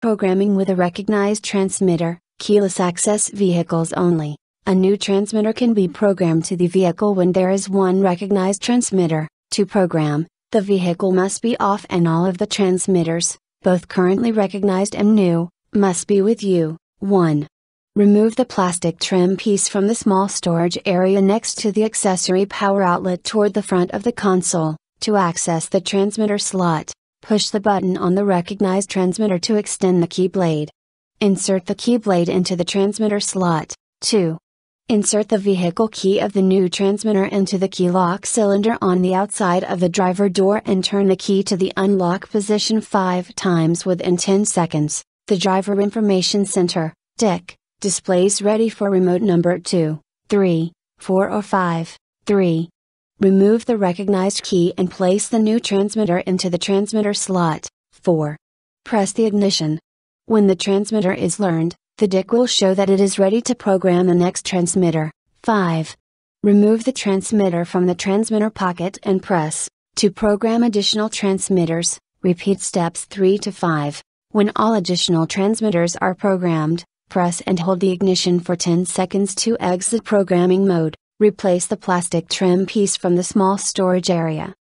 Programming with a recognized transmitter, keyless access vehicles only. A new transmitter can be programmed to the vehicle when there is one recognized transmitter. To program, the vehicle must be off and all of the transmitters, both currently recognized and new, must be with you. 1. Remove the plastic trim piece from the small storage area next to the accessory power outlet toward the front of the console. To access the transmitter slot, push the button on the recognized transmitter to extend the key blade. Insert the key blade into the transmitter slot. 2. Insert the vehicle key of the new transmitter into the key lock cylinder on the outside of the driver door and turn the key to the unlock position 5 times within 10 seconds. The Driver Information Center, DIC, displays ready for remote number 2, 3, 4 or 5. 3. Remove the recognized key and place the new transmitter into the transmitter slot. 4. Press the ignition. When the transmitter is learned, the DIC will show that it is ready to program the next transmitter. 5. Remove the transmitter from the transmitter pocket and press, to program additional transmitters, repeat steps 3 to 5. When all additional transmitters are programmed, press and hold the ignition for 10 seconds to exit programming mode. Replace the plastic trim piece from the small storage area.